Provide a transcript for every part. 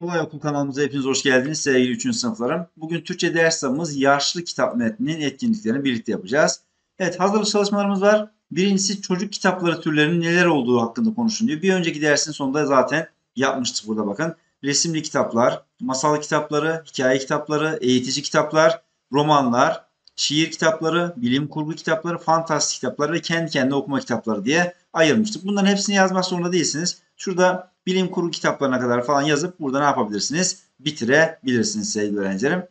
Kolay Okul kanalımıza hepiniz hoş geldiniz sevgili 3. sınıflarım. Bugün Türkçe ders kitabımız Yaşlı Kitap metninin etkinliklerini birlikte yapacağız. Evet hazırlık çalışmalarımız var. Birincisi çocuk kitapları türlerinin neler olduğu hakkında konuşun diyor. Bir önceki dersin sonunda zaten yapmıştık burada bakın. Resimli kitaplar, masal kitapları, hikaye kitapları, eğitici kitaplar, romanlar, şiir kitapları, bilim kurgu kitapları, fantastik kitapları ve kendi kendine okuma kitapları diye ayırmıştık. Bunların hepsini yazmak zorunda değilsiniz. Şurada bilim kurgu kitaplarına kadar falan yazıp burada ne yapabilirsiniz? Bitirebilirsiniz sevgili öğrencilerim.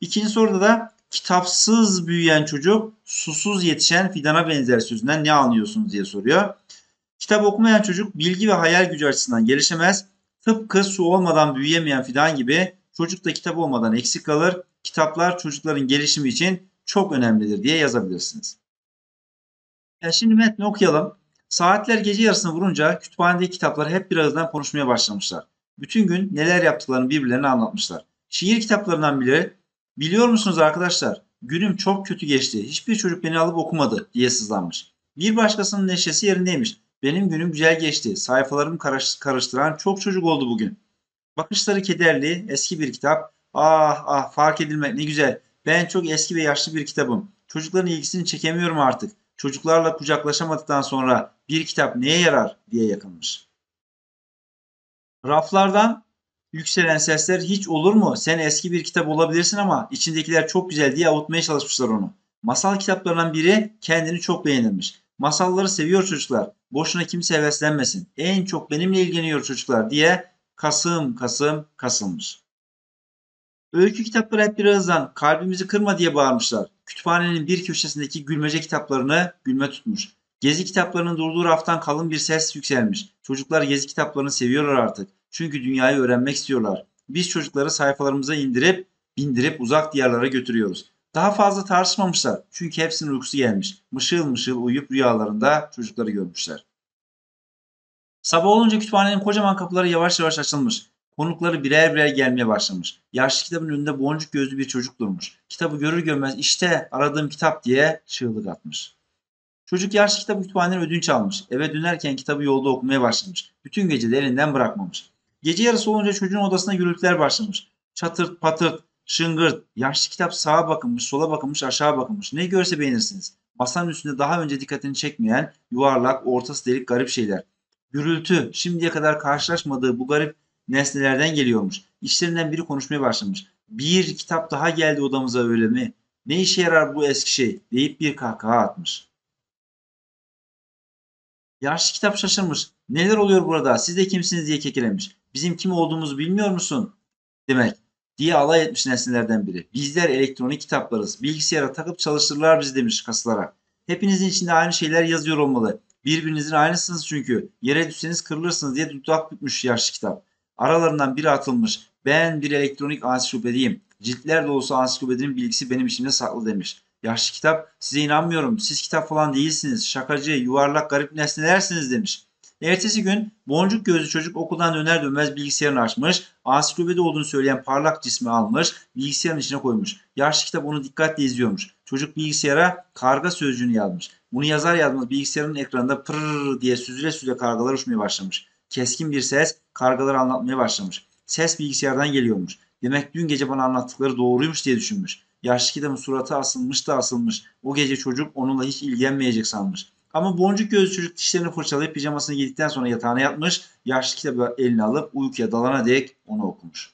İkinci soruda da kitapsız büyüyen çocuk susuz yetişen fidana benzer sözünden ne anlıyorsunuz diye soruyor. Kitap okumayan çocuk bilgi ve hayal gücü açısından gelişemez. Tıpkı su olmadan büyüyemeyen fidan gibi çocuk da kitap olmadan eksik kalır. Kitaplar çocukların gelişimi için çok önemlidir diye yazabilirsiniz. Ya şimdi metni okuyalım. Saatler gece yarısını vurunca kütüphanedeki kitapları hep birazdan konuşmaya başlamışlar. Bütün gün neler yaptıklarını birbirlerine anlatmışlar. Şiir kitaplarından biri biliyor musunuz arkadaşlar günüm çok kötü geçti. Hiçbir çocuk beni alıp okumadı diye sızlanmış. Bir başkasının neşesi yerindeymiş. Benim günüm güzel geçti. Sayfalarımı karıştıran çok çocuk oldu bugün. Bakışları kederli, eski bir kitap. Ah ah fark edilmek ne güzel. Ben çok eski ve yaşlı bir kitabım. Çocukların ilgisini çekemiyorum artık. Çocuklarla kucaklaşamadıktan sonra bir kitap neye yarar diye yakınmış. Raflardan yükselen sesler hiç olur mu? Sen eski bir kitap olabilirsin ama içindekiler çok güzel diye avutmaya çalışmışlar onu. Masal kitaplarından biri kendini çok beğenirmiş. Masalları seviyor çocuklar. Boşuna kimse heveslenmesin. En çok benimle ilgileniyor çocuklar diye kasım kasım kasılmış. Öykü kitapları hep birazdan kalbimizi kırma diye bağırmışlar. Kütüphanenin bir köşesindeki gülmece kitaplarını gülme tutmuş. Gezi kitaplarının durduğu raftan kalın bir ses yükselmiş. Çocuklar gezi kitaplarını seviyorlar artık. Çünkü dünyayı öğrenmek istiyorlar. Biz çocukları sayfalarımıza indirip bindirip uzak diyarlara götürüyoruz. Daha fazla tartışmamışlar. Çünkü hepsinin uykusu gelmiş. Mışıl mışıl uyuyup rüyalarında çocukları görmüşler. Sabah olunca kütüphanenin kocaman kapıları yavaş yavaş açılmış. Konukları birer birer gelmeye başlamış. Yaşlı kitabın önünde boncuk gözlü bir çocuk durmuş. Kitabı görür görmez işte aradığım kitap diye çığlık atmış. Çocuk yaşlı kitabı kütüphaneden ödünç almış. Eve dönerken kitabı yolda okumaya başlamış. Bütün gece de elinden bırakmamış. Gece yarısı olunca çocuğun odasına gürültüler başlamış. Çatırt patırt, şıngırt. Yaşlı kitap sağa bakınmış, sola bakınmış, aşağı bakınmış. Ne görse beğenirsiniz. Masanın üstünde daha önce dikkatini çekmeyen yuvarlak, ortası delik garip şeyler. Gürültü, şimdiye kadar karşılaşmadığı bu garip nesnelerden geliyormuş. İşlerinden biri konuşmaya başlamış. Bir kitap daha geldi odamıza öyle mi? Ne işe yarar bu eski şey deyip bir kahkaha atmış. Yaşlı kitap şaşırmış. Neler oluyor burada? Siz de kimsiniz diye kekelemiş. Bizim kim olduğumuzu bilmiyor musun? Demek diye alay etmiş nesnelerden biri. Bizler elektronik kitaplarız. Bilgisayara takıp çalıştırırlar bizi demiş kasılara. Hepinizin içinde aynı şeyler yazıyor olmalı. Birbirinizin aynısınız çünkü. Yere düşseniz kırılırsınız diye dudak bitmiş yaşlı kitap. Aralarından biri atılmış. Ben bir elektronik ansiklopediyim. Ciltler dolusu ansiklopedinin bilgisi benim içimde saklı demiş. Yaşlı kitap size inanmıyorum. Siz kitap falan değilsiniz. Şakacı, yuvarlak, garip nesnelersiniz demiş. Ertesi gün boncuk gözlü çocuk okuldan döner dönmez bilgisayarını açmış. Ansiklopedi olduğunu söyleyen parlak cismi almış. Bilgisayarın içine koymuş. Yaşlı kitap onu dikkatle izliyormuş. Çocuk bilgisayara karga sözcüğünü yazmış. Bunu yazar yazmaz bilgisayarın ekranında pırr diye süzüle süzüle kargalar uçmaya başlamış. Keskin bir ses kargaları anlatmaya başlamış. Ses bilgisayardan geliyormuş. Demek dün gece bana anlattıkları doğruymuş diye düşünmüş. Yaşlı kitabın suratı asılmış da asılmış. O gece çocuk onunla hiç ilgilenmeyecek sanmış. Ama boncuk gözlü çocuk dişlerini fırçalayıp pijamasını giydikten sonra yatağına yatmış. Yaşlı kitabı eline alıp uykuya dalana dek onu okumuş.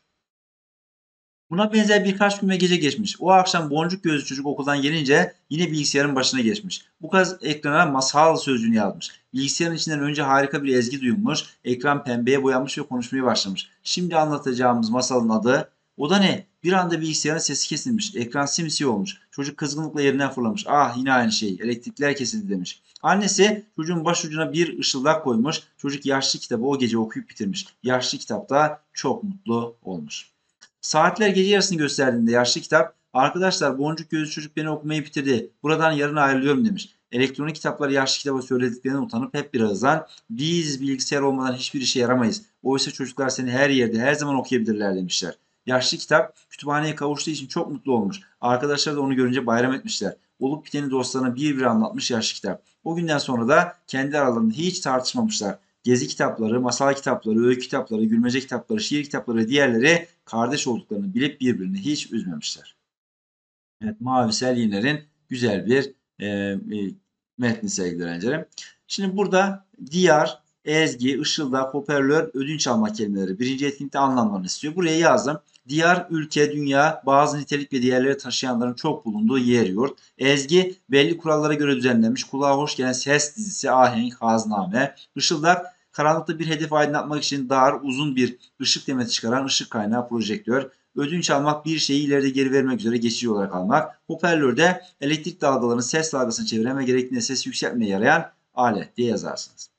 Buna benzer birkaç gün ve gece geçmiş. O akşam boncuk gözlü çocuk okuldan gelince yine bilgisayarın başına geçmiş. Bu kez ekrana masal sözcüğünü yazmış. Bilgisayarın içinden önce harika bir ezgi duyulmuş. Ekran pembeye boyanmış ve konuşmaya başlamış. Şimdi anlatacağımız masalın adı o da ne? Bir anda bilgisayarın sesi kesilmiş. Ekran simsiyah olmuş. Çocuk kızgınlıkla yerinden fırlamış. Ah yine aynı şey. Elektrikler kesildi demiş. Annesi çocuğun başucuna bir ışıldak koymuş. Çocuk yaşlı kitabı o gece okuyup bitirmiş. Yaşlı kitapta çok mutlu olmuş. Saatler gece yarısını gösterdiğinde yaşlı kitap arkadaşlar boncuk gözlü çocuk beni okumayı bitirdi. Buradan yarın ayrılıyorum demiş. Elektronik kitaplar yaşlı kitaba söylediklerinden utanıp hep birazdan biz bilgisayar olmadan hiçbir işe yaramayız. Oysa çocuklar seni her yerde her zaman okuyabilirler demişler. Yaşlı kitap kütüphaneye kavuştuğu için çok mutlu olmuş. Arkadaşlar da onu görünce bayram etmişler. Olup biteni dostlarına bir bir anlatmış yaşlı kitap. O günden sonra da kendi aralarında hiç tartışmamışlar. gezi kitapları, masal kitapları, öykü kitapları, gülmece kitapları, şiir kitapları ve diğerleri kardeş olduklarını bilip birbirini hiç üzmemişler. Evet, Mavi Selginler'in güzel bir e, e, metni sevgili öğrencilerim. Şimdi burada diyar, ezgi, ışıldak, hoparlör, ödünç alma kelimeleri birinci etkinlikte anlamlarını istiyor. Buraya yazdım. Diyar, ülke, dünya, bazı nitelik ve değerleri taşıyanların çok bulunduğu yer yurt. Ezgi, belli kurallara göre düzenlenmiş, kulağa hoş gelen ses dizisi, ahenk, hazname. Işıldak, karanlıkta bir hedef aydınlatmak için dar, uzun bir ışık demeti çıkaran ışık kaynağı projektör. Ödünç almak bir şeyi ileride geri vermek üzere geçici olarak almak. Hoparlörde elektrik dalgalarının ses dalgasını çeviren ve gerektiğinde ses yükseltmeye yarayan alet diye yazarsınız.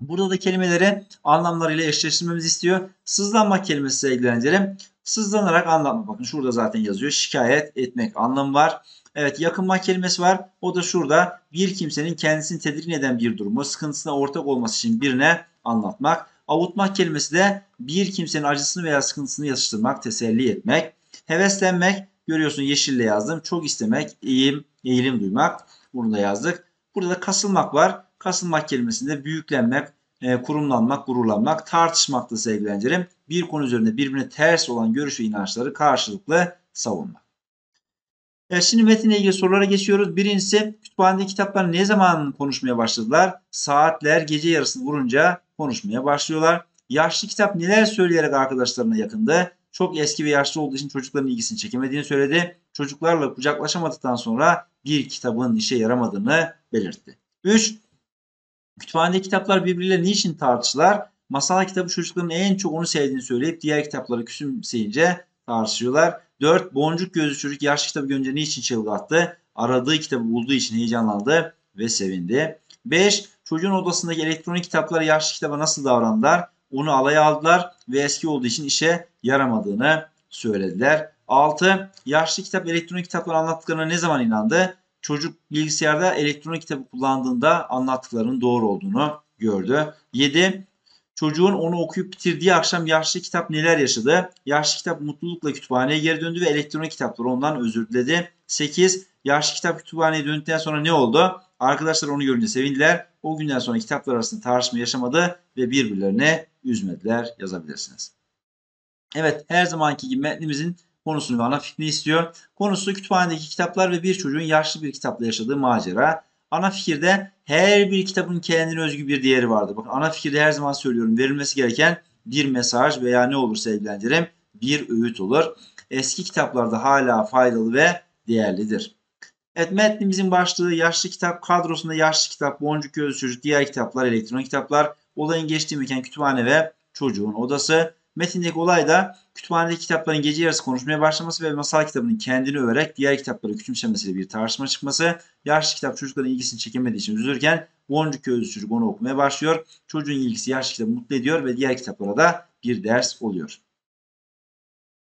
Burada da kelimeleri anlamlarıyla eşleştirmemizi istiyor. Sızlanmak kelimesi sevgili. Sızlanarak anlatmak. Bakın şurada zaten yazıyor. Şikayet etmek anlamı var. Evet yakınmak kelimesi var. O da şurada bir kimsenin kendisini tedirgin eden bir durumu, sıkıntısına ortak olması için birine anlatmak. Avutmak kelimesi de bir kimsenin acısını veya sıkıntısını yatıştırmak, teselli etmek. Heveslenmek görüyorsun yeşille yazdım. Çok istemek, eğim, eğilim duymak. Bunu da yazdık. Burada da kasılmak var. Kasılmak kelimesinde büyüklenmek, e, kurumlanmak, gururlanmak, tartışmak da sevgili öğrencilerim. Bir konu üzerinde birbirine ters olan görüş ve inançları karşılıklı savunmak. Evet, şimdi metinle ilgili sorulara geçiyoruz. Birincisi kütüphanedeki kitaplar ne zaman konuşmaya başladılar? Saatler gece yarısı vurunca konuşmaya başlıyorlar. Yaşlı kitap neler söyleyerek arkadaşlarına yakındı? Çok eski ve yaşlı olduğu için çocukların ilgisini çekemediğini söyledi. Çocuklarla kucaklaşamadıktan sonra bir kitabın işe yaramadığını belirtti. 3. Kütüphanedeki kitaplar birbiriyle niçin tartışırlar? Masal kitabı çocukların en çok onu sevdiğini söyleyip diğer kitapları küçümseyince tartışıyorlar. 4. Boncuk gözlü çocuk yaşlı kitabı görünce niçin çığlık? Aradığı kitabı bulduğu için heyecanlandı ve sevindi. 5. Çocuğun odasındaki elektronik kitapları yaşlı kitaba nasıl davrandılar? Onu alaya aldılar ve eski olduğu için işe yaramadığını söylediler. 6. Yaşlı kitap elektronik kitaplar anlattıklarına ne zaman inandı? Çocuk bilgisayarda elektronik kitabı kullandığında anlattıklarının doğru olduğunu gördü. 7. Çocuğun onu okuyup bitirdiği akşam yaşlı kitap neler yaşadı? Yaşlı kitap mutlulukla kütüphaneye geri döndü ve elektronik kitapları ondan özür diledi. 8. Yaşlı kitap kütüphaneye döndükten sonra ne oldu? Arkadaşlar onu görünce sevindiler. O günden sonra kitaplar arasında tartışma yaşamadı ve birbirlerine üzmediler yazabilirsiniz. Evet her zamanki gibi metnimizin konusunu ve ana fikrini istiyor. Konusu kütüphanedeki kitaplar ve bir çocuğun yaşlı bir kitapla yaşadığı macera. Ana fikirde her bir kitabın kendine özgü bir değeri vardır. Bakın ana fikirde her zaman söylüyorum verilmesi gereken bir mesaj veya ne olur sevgilendirim bir öğüt olur. Eski kitaplarda hala faydalı ve değerlidir. Evet metnimizin başlığı yaşlı kitap kadrosunda yaşlı kitap, boncuk gözlü çocuk, diğer kitaplar, elektronik kitaplar, olayın geçtiği mekan kütüphane ve çocuğun odası. Metindeki olay da kütüphanedeki kitapların gece yarısı konuşmaya başlaması ve masal kitabının kendini överek diğer kitapları küçümsemesiyle bir tartışma çıkması. Yaşlı kitap çocukların ilgisini çekemediği için üzülürken boncuk gözlü çocuk onu okumaya başlıyor. Çocuğun ilgisi yaşlı kitabı mutlu ediyor ve diğer kitaplara da bir ders oluyor.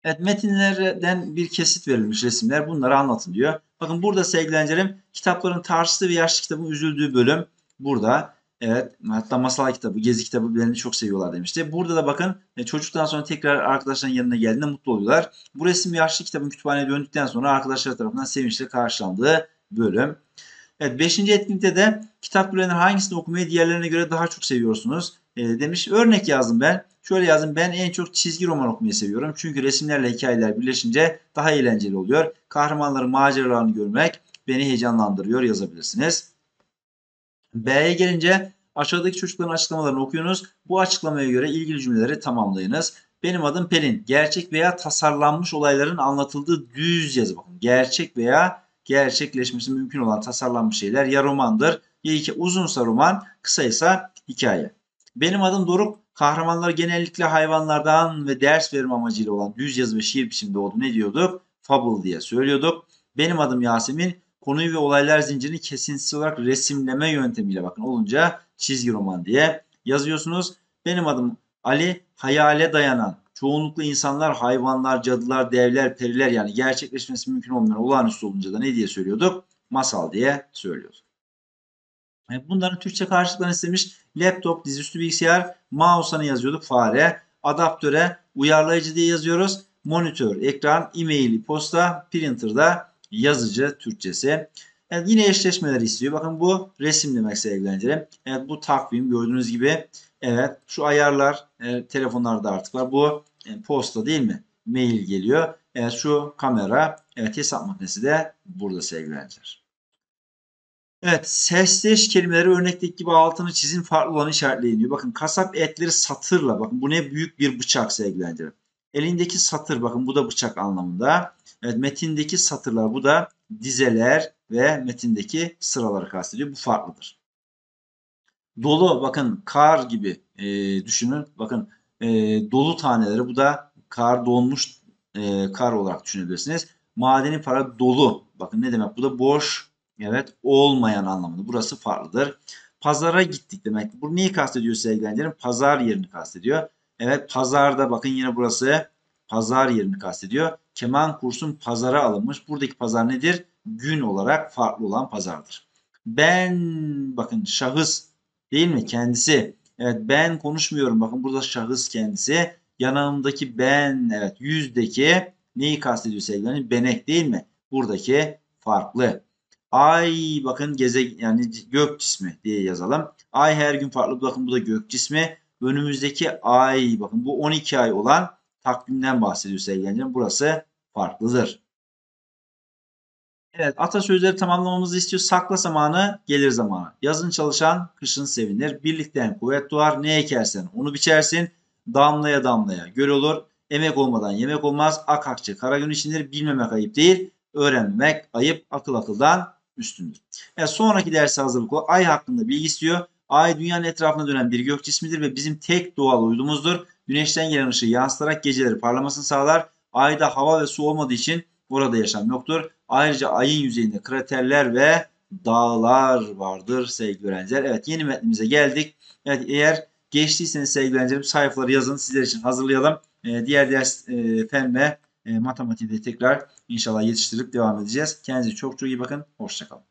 Evet metinlerden bir kesit verilmiş resimler bunları anlatın diyor. Bakın burada sevgili kitapların tartıştığı ve yaşlı kitabın üzüldüğü bölüm burada. Evet hatta masal kitabı, gezi kitabı beni çok seviyorlar demişti. Burada da bakın e, çocuktan sonra tekrar arkadaşların yanına geldiğinde mutlu oluyorlar. Bu resim yaşlı kitabın kütüphaneye döndükten sonra arkadaşlar tarafından sevinçle karşılandığı bölüm. Evet 5. etkinlikte de kitap türlerinin hangisini okumayı diğerlerine göre daha çok seviyorsunuz e, demiş. Örnek yazdım ben. Şöyle yazdım ben en çok çizgi roman okumayı seviyorum. Çünkü resimlerle hikayeler birleşince daha eğlenceli oluyor. Kahramanların maceralarını görmek beni heyecanlandırıyor yazabilirsiniz. B'ye gelince aşağıdaki çocukların açıklamalarını okuyunuz. Bu açıklamaya göre ilgili cümleleri tamamlayınız. Benim adım Pelin. Gerçek veya tasarlanmış olayların anlatıldığı düz yazı. Bakın gerçek veya gerçekleşmesi mümkün olan tasarlanmış şeyler ya romandır ya iki uzunsa roman, kısaysa hikaye. Benim adım Doruk. Kahramanlar genellikle hayvanlardan ve ders verim amacıyla olan düz yazı ve şiir biçimde oldu. Ne diyorduk? Fable diye söylüyorduk. Benim adım Yasemin. Konuyu ve olaylar zincirini kesintisiz olarak resimleme yöntemiyle bakın olunca çizgi roman diye yazıyorsunuz. Benim adım Ali. Hayale dayanan çoğunlukla insanlar, hayvanlar, cadılar, devler, periler yani gerçekleşmesi mümkün olmayan olağanüstü olunca da ne diye söylüyorduk? Masal diye söylüyorduk. Bunların Türkçe karşılıklarını istemiş. Laptop, dizüstü bilgisayar, mouse'ını yazıyorduk fare. Adaptöre uyarlayıcı diye yazıyoruz. Monitör, ekran, e-mail, posta, printer'da yazıcı Türkçesi. Evet, yine eşleşmeleri istiyor. Bakın bu resim demek sevgili. Evet bu takvim gördüğünüz gibi. Evet şu ayarlar e, telefonlarda artık var. Bu e, posta değil mi? Mail geliyor. Evet şu kamera. Evet hesap makinesi de burada sevgili. Evet sesleş kelimeleri örnekteki gibi altını çizin farklı olanı işaretleyin diyor. Bakın kasap etleri satırla. Bakın bu ne büyük bir bıçak sevgili. Elindeki satır bakın bu da bıçak anlamında. Evet metindeki satırlar bu da dizeler ve metindeki sıraları kastediyor. Bu farklıdır. Dolu bakın kar gibi e, düşünün. Bakın e, dolu taneleri bu da kar donmuş e, kar olarak düşünebilirsiniz. Madeni para dolu. Bakın ne demek bu da boş evet olmayan anlamında. Burası farklıdır. Pazara gittik demek. Bu neyi kastediyor sevgili öğrencilerim? Pazar yerini kastediyor. Evet pazarda bakın yine burası pazar yerini kastediyor. Keman kursun pazara alınmış. Buradaki pazar nedir? Gün olarak farklı olan pazardır. Ben bakın şahıs değil mi? Kendisi. Evet ben konuşmuyorum. Bakın burada şahıs kendisi. Yanımdaki ben evet yüzdeki neyi kastediyor sevgilerim? Benek değil mi? Buradaki farklı. Ay bakın geze yani gök cismi diye yazalım. Ay her gün farklı. Bakın bu da gök cismi. Önümüzdeki ay bakın bu 12 ay olan takvimden bahsediyor sevgili Burası farklıdır. Evet atasözleri tamamlamamızı istiyor. Sakla zamanı gelir zamanı. Yazın çalışan kışın sevinir. Birlikten kuvvet doğar. Ne ekersen onu biçersin. Damlaya damlaya göl olur. Emek olmadan yemek olmaz. Ak akçe kara gün içindir. Bilmemek ayıp değil. Öğrenmek ayıp akıl akıldan üstündür. Evet, sonraki derse hazırlık o. Ay hakkında bilgi istiyor. Ay dünyanın etrafına dönen bir gök cismidir ve bizim tek doğal uydumuzdur. Güneşten gelen ışığı yansıtarak geceleri parlamasını sağlar. Ayda hava ve su olmadığı için orada yaşam yoktur. Ayrıca ayın yüzeyinde kraterler ve dağlar vardır sevgili öğrenciler. Evet yeni metnimize geldik. Evet eğer geçtiyseniz sevgili öğrencilerim sayfaları yazın sizler için hazırlayalım. Ee, diğer ders e, fen ve e, matematiği de tekrar inşallah yetiştirip devam edeceğiz. Kendinize çok çok iyi bakın. Hoşçakalın.